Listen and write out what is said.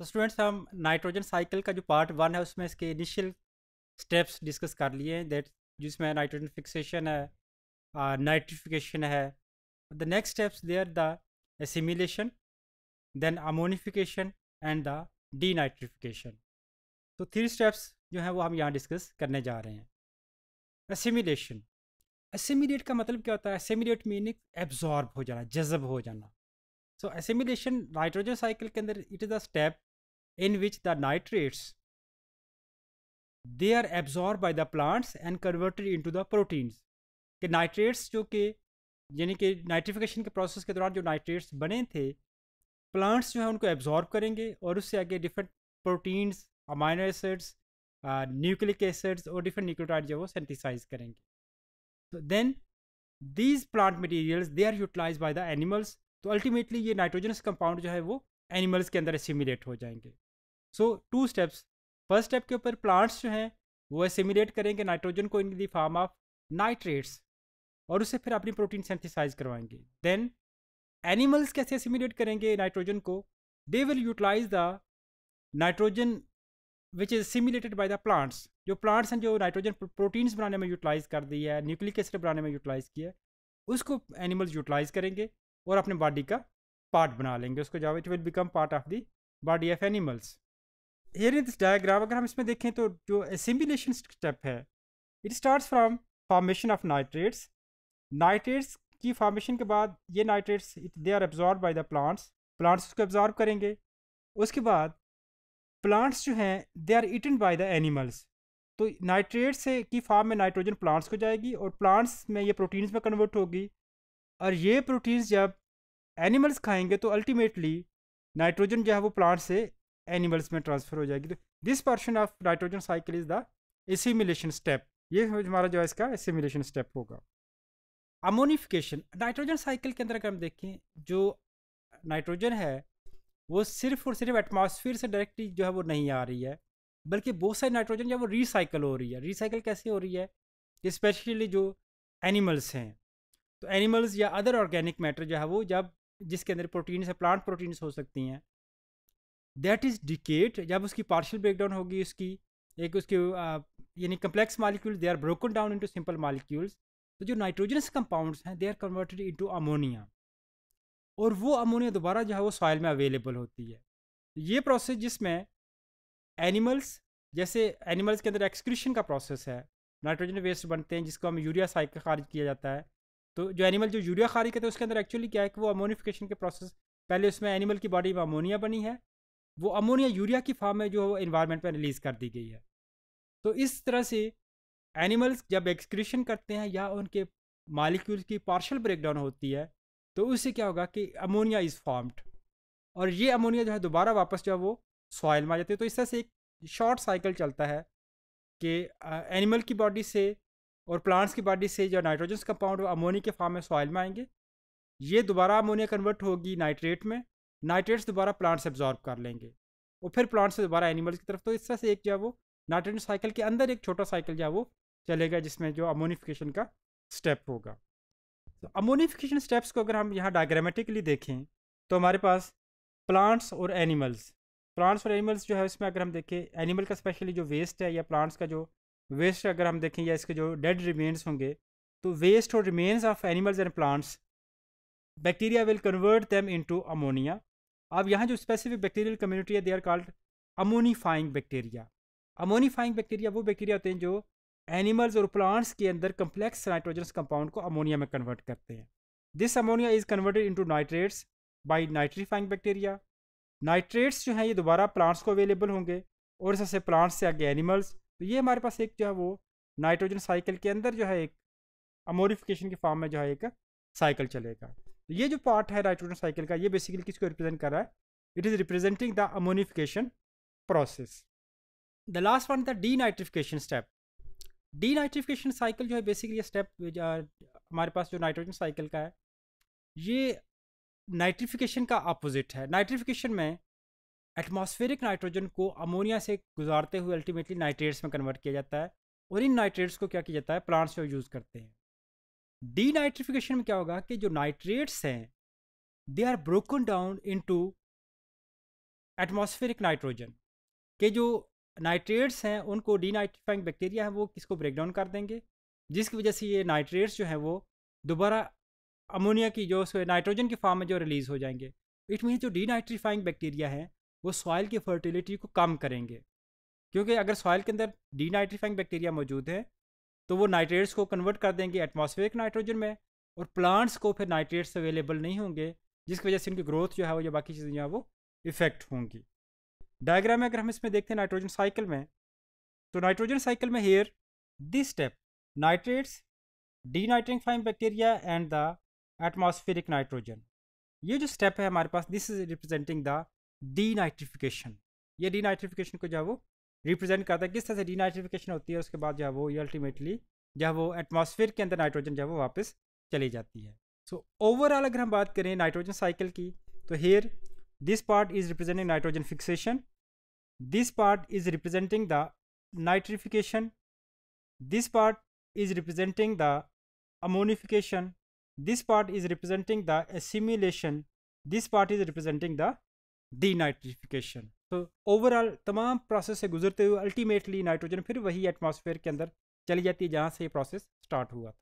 तो स्टूडेंट्स, हम nitrogen cycle का जो पार्ट वन है, उसमें इसके इनिशियल स्टेप्स डिस्कस कर लिए हैं। दैट जिसमें नाइट्रोजन फिक्सेशन है नाइट्रिफिकेशन है। The next steps they are the assimilation then ammonification and the denitrification तो थ्री स्टेप्स जो हैं, वो हम यहाँ डिस्कस करने जा रहे हैं। एसिमिलेशन एसिमिलेट का मतलब क्या होता है? एसिमिलेट मीनिंग एब्जॉर्ब हो जाना, जज़ब हो जाना। सो एसिमिलेशन नाइट्रोजन साइकिल के अंदर it is the step in which the nitrates, they are absorbed by the plants and converted into the proteins. कि नाइट्रेट्स जो कि, यानी कि नाइट्रिफिकेशन के प्रोसेस के दौरान जो नाइट्रेट्स बने थे प्लांट्स जो है उनको एब्जॉर्ब करेंगे और उससे आगे different proteins amino acids nucleic acids और डिफरेंट न्यूक्लियोटाइड जो है वो सेंटिसाइज करेंगे। तो then these plant materials they are utilize by the animals तो अल्टीमेटली ये नाइट्रोजनस कंपाउंड जो है वो एनिमल्स के अंदर एसिमिलेट हो जाएँगे। So two steps first step के ऊपर प्लांट्स जो हैं, वो एसिमिलेट करेंगे नाइट्रोजन को in the form of nitrates और उससे फिर अपनी प्रोटीन सेंथिसाइज करवाएँगे। देन एनिमल्स कैसे एसिमिलेट करेंगे नाइट्रोजन को? They will utilize the nitrogen which is simulated by the plants जो प्लांट्स हैं, जो नाइट्रोजन प्रोटीन्स बनाने में यूटिलाइज कर दी है न्यूक्लिक एसिड बनाने में यूटिलाइज किया उसको एनिमल्स यूटिलाइज करेंगे और अपने बॉडी का पार्ट बना लेंगे। उसको जब it will become part of the body of animals here in this diagram अगर हम इसमें देखें तो जो एसिम्बिलेशन स्टेप है it starts from formation of nitrates nitrates की फॉर्मेशन के बाद ये nitrates they are absorb by the plants plants उसको एब्जॉर्ब करेंगे। उसके बाद प्लांट्स जो हैं they are eaten by the animals तो नाइट्रेट से की फॉर्म में नाइट्रोजन प्लांट्स को जाएगी और प्लांट्स में ये प्रोटीन्स में कन्वर्ट होगी। और ये प्रोटीन्स जब एनिमल्स खाएँगे तो अल्टीमेटली नाइट्रोजन जो है वो प्लांट से एनिमल्स में ट्रांसफ़र हो जाएगी। तो this portion of nitrogen cycle is the assimilation step ये हमारा जो है इसका एसिमिलेशन स्टेप होगा। अमोनिफिकेशन नाइट्रोजन साइकिल के अंदर अगर हम देखें, जो नाइट्रोजन है, वो सिर्फ़ और सिर्फ़ एटमॉस्फेयर से डायरेक्टली जो है वो नहीं आ रही है, बल्कि बहुत सारी नाइट्रोजन जो है वो रिसाइकल हो रही है। रिसाइकल कैसे हो रही है? स्पेशली जो एनिमल्स हैं। तो एनिमल्स या अदर ऑर्गेनिक मैटर जो है वो, जब जिसके अंदर प्रोटीन्स है प्लांट प्रोटीन्स हो सकती हैं दैट इज़ डिकेट जब उसकी पार्शियल ब्रेकडाउन होगी उसकी, एक उसके यानी complex molecule they are broken down into simple molecules तो जो नाइट्रोजनस कंपाउंड्स हैं they are converted into ammonia और वो अमोनिया दोबारा जो है, वो सॉइल में अवेलेबल होती है। ये प्रोसेस जिसमें एनिमल्स जैसे एनिमल्स के अंदर एक्सक्रीशन का प्रोसेस है नाइट्रोजन वेस्ट बनते हैं, जिसको हम यूरिया साइक खारिज किया जाता है। तो जो एनिमल जो यूरिया खारिज करते हैं, उसके अंदर एक्चुअली क्या है कि वो अमोनिफिकेशन के प्रोसेस पहले उसमें एनिमल की बॉडी में अमोनिया बनी है वो अमोनिया यूरिया की फॉर्म में जो है इन्वायरमेंट में रिलीज़ कर दी गई है। तो इस तरह से एनिमल्स जब एक्सक्रीशन करते हैं या उनके मालिक्यूल्स की पार्शल ब्रेकडाउन होती है तो उससे क्या होगा कि अमोनिया इज़ फॉर्म्ड और ये अमोनिया जो है दोबारा वापस जो है वो सॉइल में आ जाती है। तो इस तरह से एक शॉर्ट साइकिल चलता है कि एनिमल की बॉडी से और प्लांट्स की बॉडी से जो नाइट्रोजन कंपाउंड वो अमोनिया के फॉर्म में सॉइल में आएँगे। ये दोबारा अमोनिया कन्वर्ट होगी नाइट्रेट में। नाइट्रेट्स दोबारा प्लांट्स एब्जॉर्ब कर लेंगे। और फिर प्लांट से दोबारा एनिमल्स की तरफ़ तो इस तरह से एक जो है वो नाइट्रोजन साइकिल के अंदर एक छोटा साइकिल जो है वो चलेगा, जिसमें जो अमोनिफिकेशन का स्टेप होगा। तो अमोनिफिकेशन स्टेप्स को अगर हम यहाँ डायग्रामेटिकली देखें तो हमारे पास प्लांट्स और एनिमल्स। प्लांट्स और एनिमल्स जो है इसमें अगर हम देखें, एनिमल का स्पेशली जो वेस्ट है या प्लांट्स का जो वेस्ट अगर हम देखें या इसके जो डेड रिमेन्स होंगे तो वेस्ट और remains of animals and plants bacteria will convert them into ammonia अब यहाँ जो स्पेसिफिक बैक्टीरियल कम्युनिटी है they are called ammonifying bacteria ammonifying bacteria वो बैक्टीरिया होते हैं जो एनिमल्स और प्लांट्स के अंदर कम्प्लेक्स नाइट्रोजनस कंपाउंड को अमोनिया में कन्वर्ट करते हैं। This ammonia is converted into nitrates by nitrifying bacteria nitrates जो हैं, ये दोबारा प्लांट्स को अवेलेबल होंगे और इससे प्लांट्स से आगे एनिमल्स तो ये हमारे पास एक जो है वो नाइट्रोजन साइकिल के अंदर जो है एक अमोरिफिकेशन के फॉर्म में जो है एक साइकिल चलेगा। ये जो पार्ट है नाइट्रोजन साइकिल का, ये बेसिकली किसको रिप्रेजेंट कर रहा है? It is representing the ammonification process the last one the denitrification step denitrification cycle जो है बेसिकली स्टेप हमारे पास जो नाइट्रोजन साइकिल का है, ये नाइट्रिफिकेशन का अपोजिट है। नाइट्रिफिकेशन में एटमॉस्फेरिक नाइट्रोजन को अमोनिया से गुजारते हुए अल्टीमेटली नाइट्रेट्स में कन्वर्ट किया जाता है और इन नाइट्रेट्स को क्या किया जाता है? प्लांट्स जो यूज़ करते हैं। डी नाइट्रिफिकेशन में क्या होगा कि जो नाइट्रेट्स हैं they are broken down into atmospheric nitrogen के जो नाइट्रेट्स हैं, उनको डीनाइट्रीफाइंग बैक्टीरिया है, वो किसको ब्रेक डाउन कर देंगे? जिसकी वजह से ये नाइट्रेट्स जो हैं, वो दोबारा अमोनिया की जो नाइट्रोजन की फॉर्म में जो रिलीज़ हो जाएँगे। इट मीन जो डीनाइट्रीफाइंग बैक्टीरिया हैं, वो सॉइल की फर्टिलिटी को कम करेंगे। क्योंकि अगर सॉइल के अंदर डीनाइट्रीफाइंग बैक्टीरिया मौजूद है तो वो नाइट्रेट्स को कन्वर्ट कर देंगे एटमॉस्फेरिक नाइट्रोजन में और प्लांट्स को फिर नाइट्रेट्स अवेलेबल नहीं होंगे, जिसकी वजह से इनकी ग्रोथ जो है वो या बाकी चीज़ें जो है वो इफ़ेक्ट होंगी। डायग्राम में अगर हम इसमें देखते हैं नाइट्रोजन साइकिल में तो नाइट्रोजन साइकिल में here this step nitrates denitrifying bacteria and the atmospheric nitrogen ये जो स्टेप है हमारे पास this is representing the denitrification ये डीनाइट्रिफिकेशन को जो है वो रिप्रेजेंट करता है, किस तरह से डीनाइट्रिफिकेशन होती है, उसके बाद जो है वो ये अल्टीमेटली जो है वो एटमॉस्फेयर के अंदर नाइट्रोजन जो है वो वापस चली जाती है। सो ओवरऑल अगर हम बात करें नाइट्रोजन साइकिल की तो here this part is representing nitrogen fixation this part is representing the nitrification this part is representing the ammonification, this part is representing the assimilation, this part is representing the denitrification तो overall तमाम process से गुजरते हुए ultimately nitrogen फिर वही atmosphere के अंदर चली जाती है जहाँ से ये प्रोसेस स्टार्ट हुआ था।